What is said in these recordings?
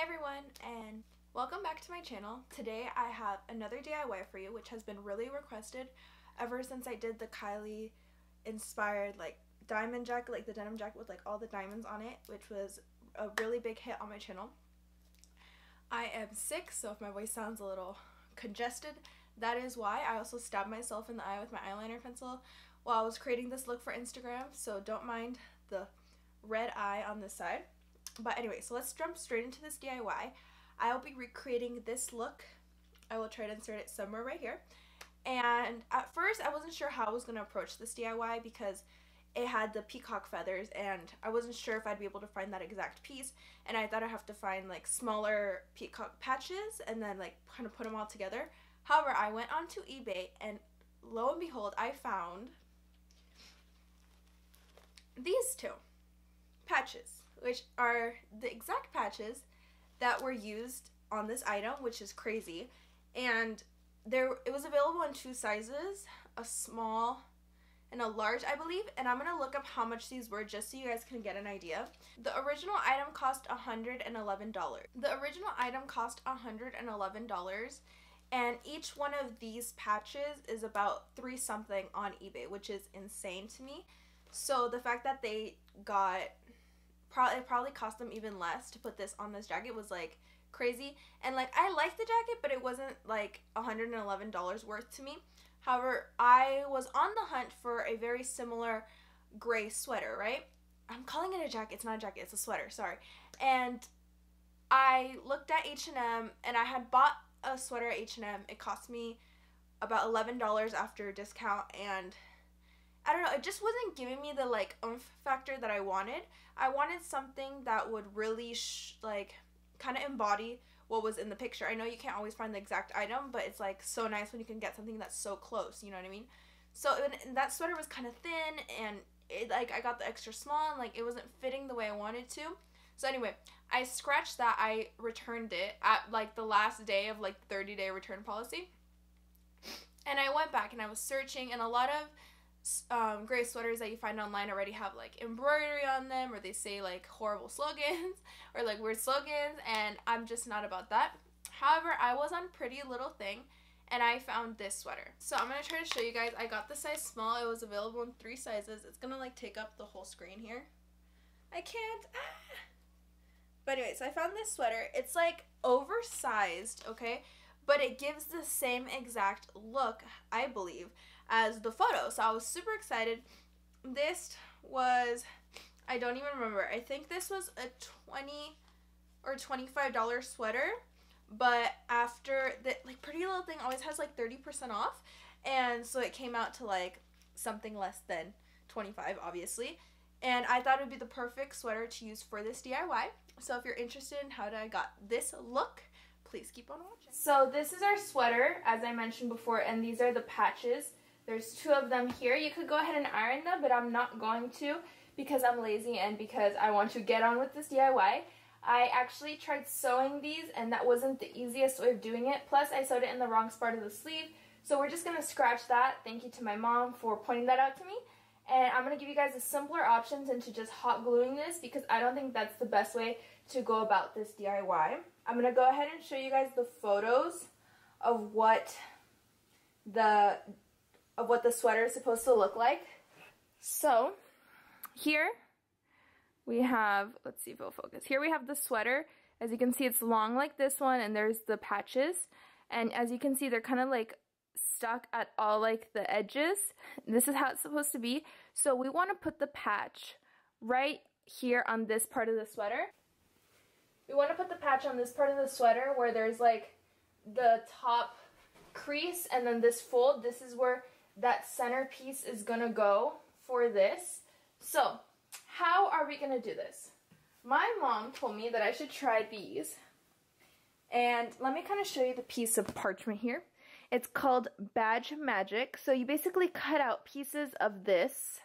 Hey everyone and welcome back to my channel. Today I have another DIY for you which has been really requested ever since I did the Kylie inspired like diamond jacket, like the denim jacket with like all the diamonds on it which was a really big hit on my channel. I am sick so if my voice sounds a little congested that is why. I also stabbed myself in the eye with my eyeliner pencil while I was creating this look for Instagram so don't mind the red eye on this side. But anyway, so let's jump straight into this DIY. I will be recreating this look. I will try to insert it somewhere right here. And at first, I wasn't sure how I was going to approach this DIY because it had the peacock feathers and I wasn't sure if I'd be able to find that exact piece and I thought I'd have to find like smaller peacock patches and then like kind of put them all together. However, I went onto eBay and lo and behold, I found these two patches which are the exact patches that were used on this item, which is crazy. And there it was available in two sizes, a small and a large, I believe, and I'm going to look up how much these were just so you guys can get an idea. The original item cost $111. The original item cost $111 and each one of these patches is about three something on eBay, which is insane to me. So the fact that they got probably it probably cost them even less to put this on this jacket was like crazy. And like I liked the jacket but it wasn't like $111 worth to me. However I was on the hunt for a very similar gray sweater right? I'm calling it a jacket. It's not a jacket. It's a sweater. Sorry. And I looked at H&M and I had bought a sweater at H&M it cost me about $11 after discount and I don't know, it just wasn't giving me the like oomph factor that I wanted. I wanted something that would really like kind of embody what was in the picture. I know you can't always find the exact item, but it's like so nice when you can get something that's so close, you know what I mean? So and that sweater was kind of thin and it like I got the extra small and like it wasn't fitting the way I wanted to. So anyway, I scratched that. I returned it at like the last day of like 30 day return policy. And I went back and I was searching and a lot of um, gray sweaters that you find online already have like embroidery on them or they say like horrible slogans or like weird slogans and I'm just not about that. However, I was on Pretty Little Thing and I found this sweater. So I'm going to try to show you guys. I got the size small. It was available in three sizes. It's going to like take up the whole screen here. I can't. Ah. But anyway, so I found this sweater. It's like oversized, okay? But it gives the same exact look, I believe, as the photo. So I was super excited. This was, I don't even remember. I think this was a 20 or $25 sweater. But after the, like Pretty Little Thing always has like 30% off. And so it came out to like something less than 25 obviously. And I thought it would be the perfect sweater to use for this DIY. So if you're interested in how I got this look, please keep on watching. So this is our sweater, as I mentioned before, and these are the patches. There's two of them here. You could go ahead and iron them, but I'm not going to because I'm lazy and because I want to get on with this DIY. I actually tried sewing these and that wasn't the easiest way of doing it. Plus I sewed it in the wrong spot of the sleeve. So we're just going to scratch that. Thank you to my mom for pointing that out to me. And I'm going to give you guys a simpler option into just hot gluing this because I don't think that's the best way to go about this DIY. I'm going to go ahead and show you guys the photos of what the of what the sweater is supposed to look like. So here we have, let's see if it'll focus. Here we have the sweater. As you can see, it's long like this one and there's the patches. And as you can see, they're kind of like stuck at all like the edges. This is how it's supposed to be. So we want to put the patch right here on this part of the sweater. We want to put the patch on this part of the sweater where there's like the top crease and then this fold. This is where that centerpiece is to go for this. So, how are we to do this? My mom told me that I should try these. And let me kind of show you the piece of parchment here. It's called Badge Magic. So you basically cut out pieces of this.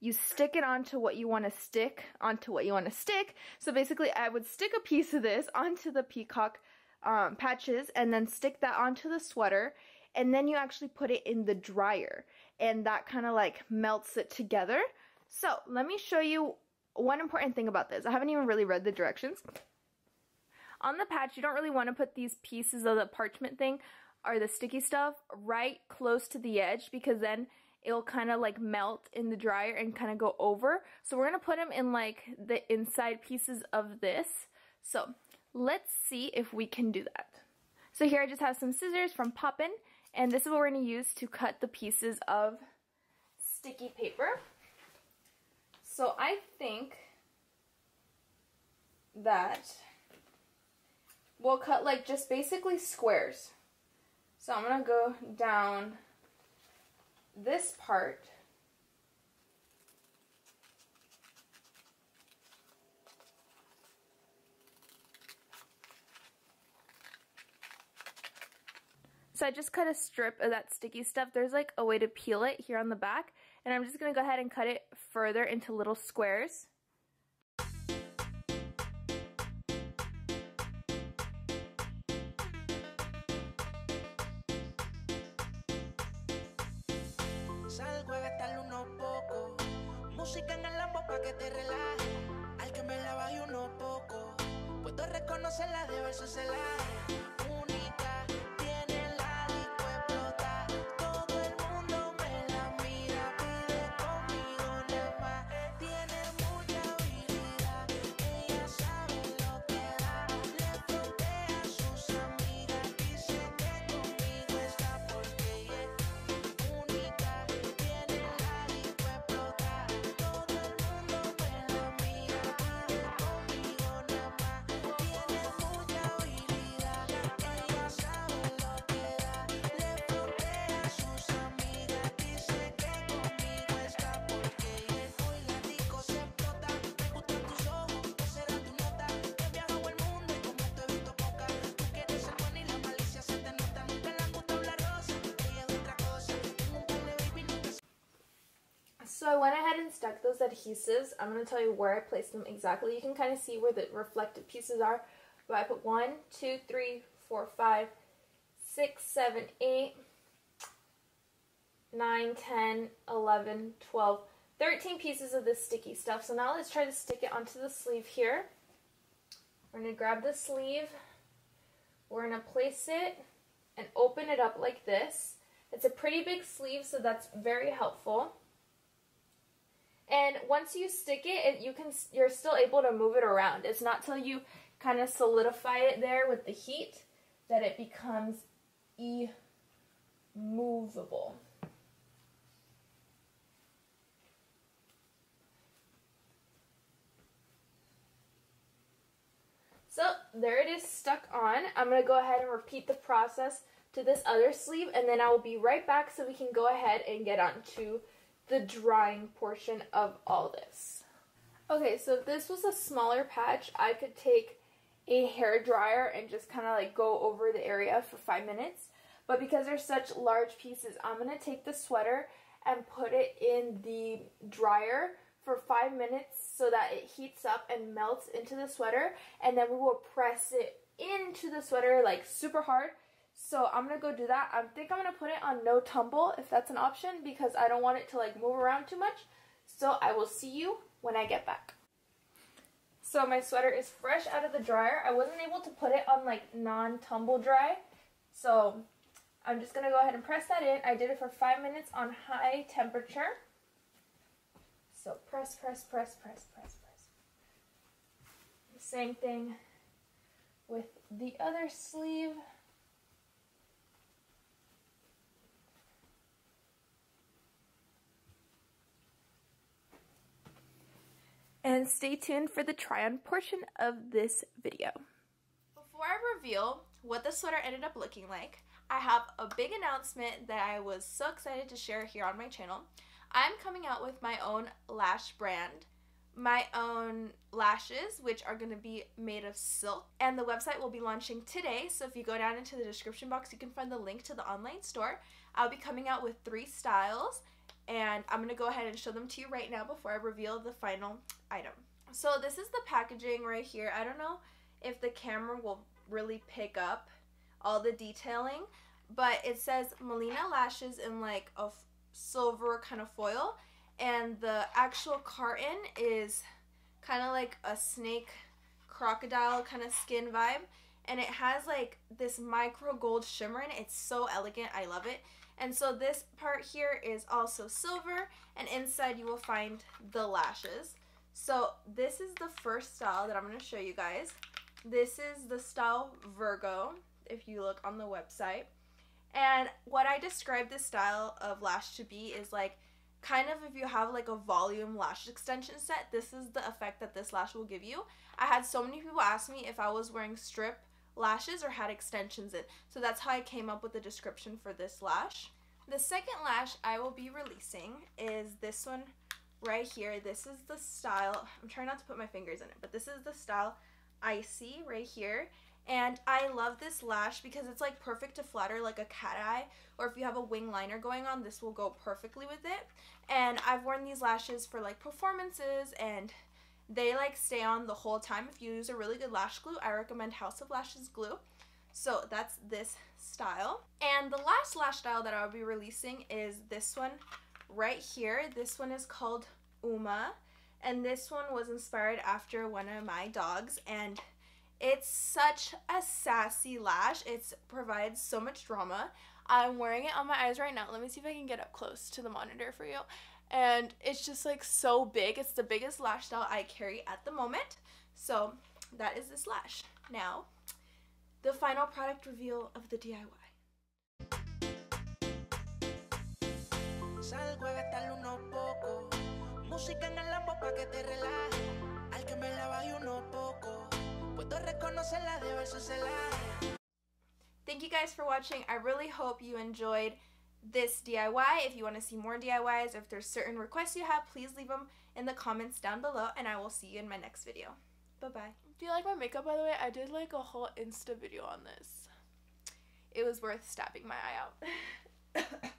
You stick it onto what you want to stick, onto what you want to stick. So basically I would stick a piece of this onto the peacock um, patches and then stick that onto the sweater and then you actually put it in the dryer and that kind of like melts it together. So let me show you one important thing about this. I haven't even really read the directions. on the patch, you don't really want to put these pieces of the parchment thing or the sticky stuff right close to the edge because then it'll kind of like melt in the dryer and kind of go over. So we're going to put them in like the inside pieces of this. So let's see if we can do that. So here I just have some scissors from Poppin and this is what we're going to use to cut the pieces of sticky paper. So I think that we'll cut like just basically squares. So I'm going to go down this part So I just cut a strip of that sticky stuff. There's like a way to peel it here on the back. And I'm just going to go ahead and cut it further into little squares. So I went ahead and stuck those adhesives. I'm going to tell you where I placed them exactly. You can kind of see where the reflective pieces are. But I put one, two, three, four, five, six, seven, eight, nine, ten, eleven, twelve, thirteen pieces of this sticky stuff. So now let's try to stick it onto the sleeve here. We're going to grab the sleeve. We're going to place it and open it up like this. It's a pretty big sleeve, so that's very helpful. And once you stick it, it, you can you're still able to move it around. It's not till you kind of solidify it there with the heat that it becomes immovable. So there it is stuck on. I'm going to go ahead and repeat the process to this other sleeve and then I will be right back so we can go ahead and get on to the drying portion of all this. Okay, so if this was a smaller patch, I could take a hair dryer and just kind of like go over the area for five minutes. But because they're such large pieces, I'm going to take the sweater and put it in the dryer for five minutes so that it heats up and melts into the sweater. And then we will press it into the sweater like super hard so I'm going to go do that. I think I'm going to put it on no tumble if that's an option because I don't want it to like move around too much. So I will see you when I get back. So my sweater is fresh out of the dryer. I wasn't able to put it on like non-tumble dry. So I'm just going to go ahead and press that in. I did it for five minutes on high temperature. So press, press, press, press, press, press. Same thing with the other sleeve. And stay tuned for the try on portion of this video. Before I reveal what the sweater ended up looking like, I have a big announcement that I was so excited to share here on my channel. I'm coming out with my own lash brand, my own lashes, which are going to be made of silk, and the website will be launching today, so if you go down into the description box, you can find the link to the online store. I'll be coming out with three styles, and I'm going to go ahead and show them to you right now before I reveal the final item. So this is the packaging right here. I don't know if the camera will really pick up all the detailing, but it says Melyna Lashes in like a silver kind of foil, and the actual carton is kind of like a snake crocodile kind of skin vibe. And it has like this micro gold shimmer in it. It's so elegant. I love it. And so this part here is also silver. And inside you will find the lashes. So this is the first style that I'm going to show you guys. This is the style Virgo, if you look on the website. And what I describe this style of lash to be is like kind of if you have like a volume lash extension set, this is the effect that this lash will give you. I had so many people ask me if I was wearing strip lashes or had extensions in. So that's how I came up with the description for this lash. The second lash I will be releasing is this one right here. This is the style, I'm trying not to put my fingers in it, but this is the style Icy right here. And I love this lash because it's like perfect to flatter like a cat eye or if you have a wing liner going on, this will go perfectly with it. And I've worn these lashes for like performances and they like stay on the whole time. If you use a really good lash glue, I recommend House of Lashes glue. So that's this style. And the last lash style that I'll be releasing is this one right here. This one is called Uma. And this one was inspired after one of my dogs. And it's such a sassy lash. It provides so much drama. I'm wearing it on my eyes right now. Let me see if I can get up close to the monitor for you. And it's just like so big. It's the biggest lash style I carry at the moment. So that is this lash. Now, the final product reveal of the DIY. Salgo a gastarle unos pocos. Música en el lambo pa' que te relajes. Al que me la baje unos pocos. Puedo reconocerla de versos Thank you guys for watching. I really hope you enjoyed this DIY. If you want to see more DIYs or if there's certain requests you have, please leave them in the comments down below and I will see you in my next video. Bye-bye. Do you like my makeup, by the way? I did like a whole Insta video on this. It was worth stabbing my eye out.